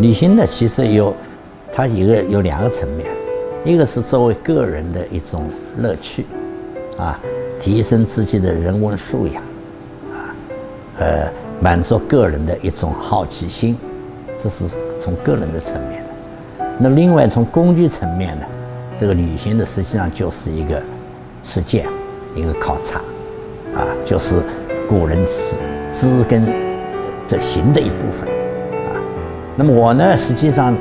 旅行呢，其实有它一个有两个层面，一个是作为个人的一种乐趣，啊，提升自己的人文素养，啊，呃，满足个人的一种好奇心，这是从个人的层面的。那另外从工具层面呢，这个旅行的实际上就是一个实践，一个考察，啊，就是古人是知跟这行的一部分。那么我呢，实际上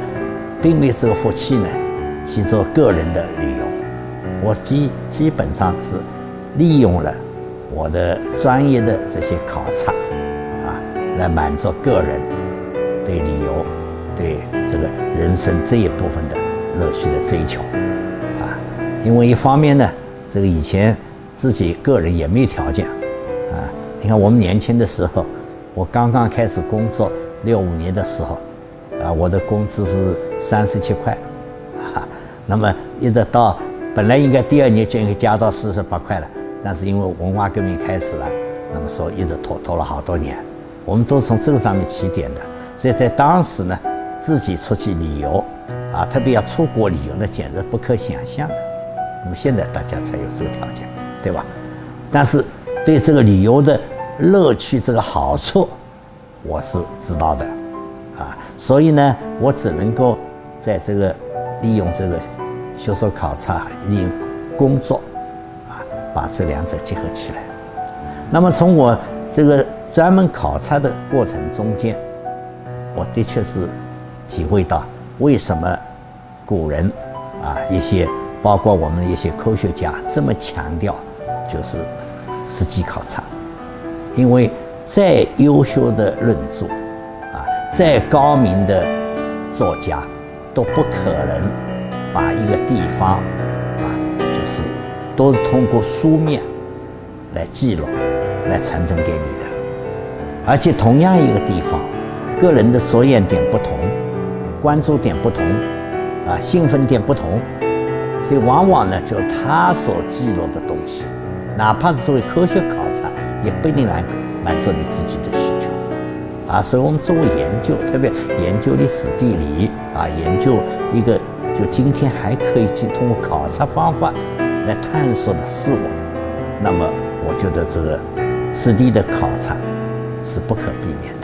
并没这个福气呢，去做个人的旅游。我基基本上是利用了我的专业的这些考察啊，来满足个人对旅游、对这个人生这一部分的乐趣的追求啊。因为一方面呢，这个以前自己个人也没有条件啊。你看我们年轻的时候，我刚刚开始工作六五年的时候。啊，我的工资是三十七块，啊，那么一直到本来应该第二年就应该加到四十八块了，但是因为文化革命开始了，那么说一直拖拖了好多年，我们都从这个上面起点的，所以在当时呢，自己出去旅游，啊，特别要出国旅游，那简直不可想象的。那么现在大家才有这个条件，对吧？但是对这个旅游的乐趣、这个好处，我是知道的。啊，所以呢，我只能够在这个利用这个学术考察、利用工作，啊，把这两者结合起来。那么从我这个专门考察的过程中间，我的确是体会到为什么古人啊一些包括我们一些科学家这么强调就是实际考察，因为再优秀的论著。再高明的作家都不可能把一个地方啊，就是都是通过书面来记录、来传承给你的。而且同样一个地方，个人的着眼点不同，关注点不同，啊，兴奋点不同，所以往往呢，就他所记录的东西，哪怕是作为科学考察，也不一定能满足你自己的需。啊，所以我们做研究，特别研究历史地理啊，研究一个就今天还可以去通过考察方法来探索的事物，那么我觉得这个实地的考察是不可避免。